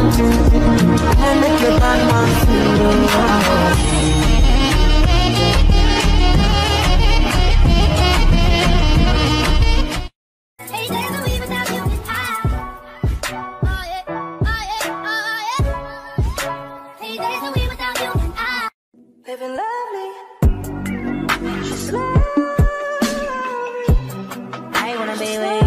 man feel Make your bad man feel oh. Living lovely, just love. I wanna be with.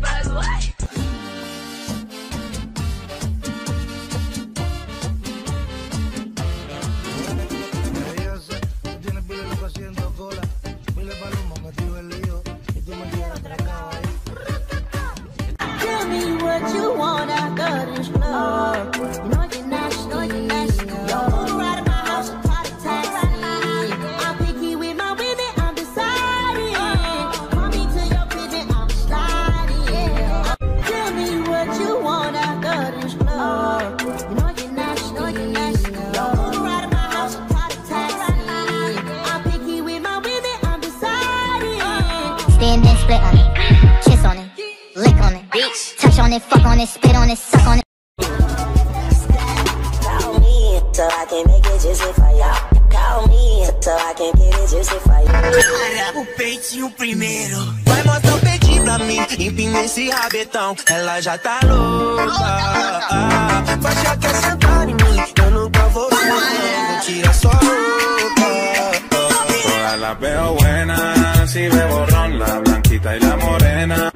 Buzz, what? Stand and split on it. Kiss on it. Lick on it. Touch on it, fuck on it, spit on it, suck on it. Call me so I can make it juicy for ya. Call me so I can get it juicy for o peitinho primeiro. Vai mostrar o peitinho pra mim. Empina esse rabetão. Ela já tá louca. Ah, Mas já quer sentar em mim. Eu nunca vou. Tira sua roupa. Todas las veo si ve borrón, la blanquita y la morena.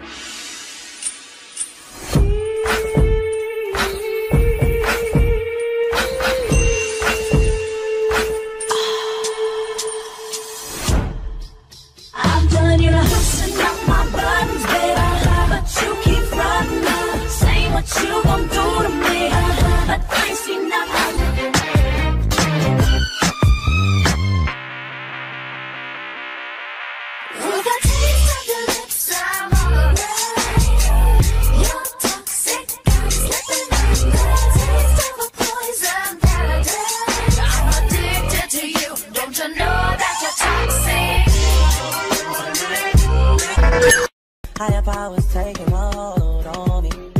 was taking a hold on me.